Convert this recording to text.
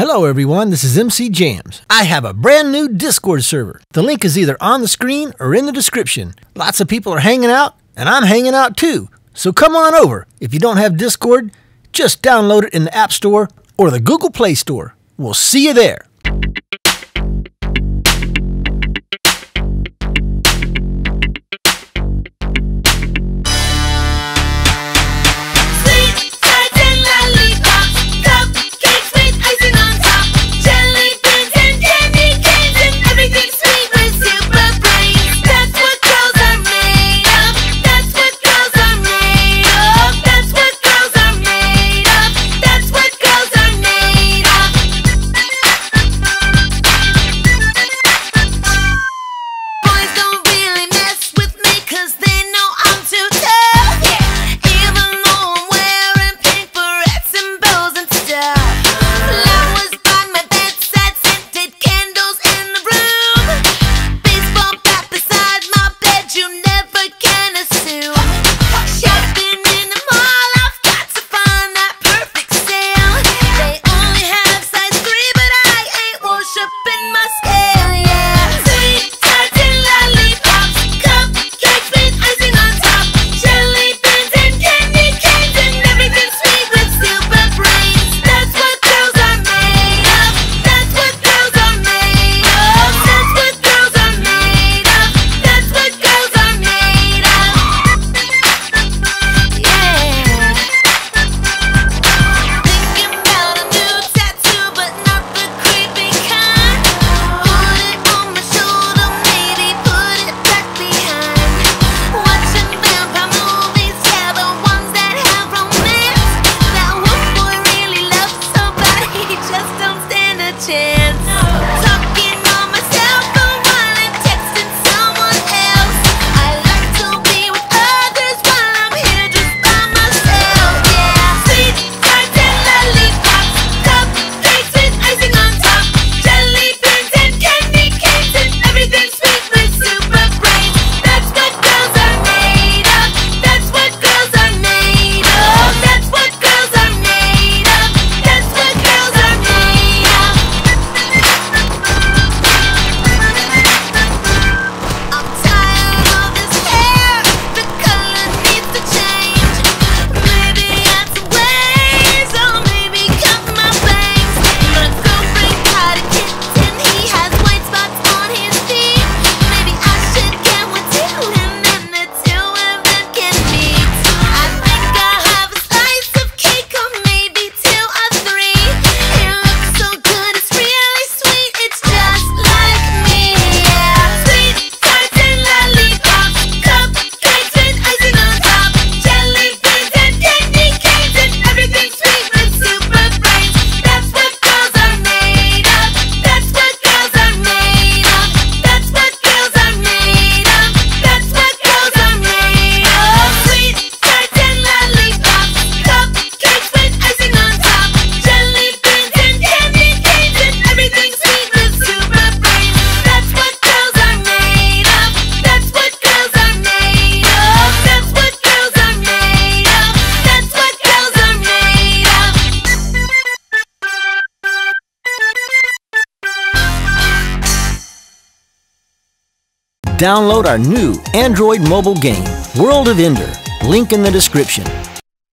Hello everyone, this is MC Jams. I have a brand new Discord server. The link is either on the screen or in the description. Lots of people are hanging out, and I'm hanging out too. So come on over. If you don't have Discord, just download it in the App Store or the Google Play Store. We'll see you there. Download our new Android mobile game, World of Ender. Link in the description.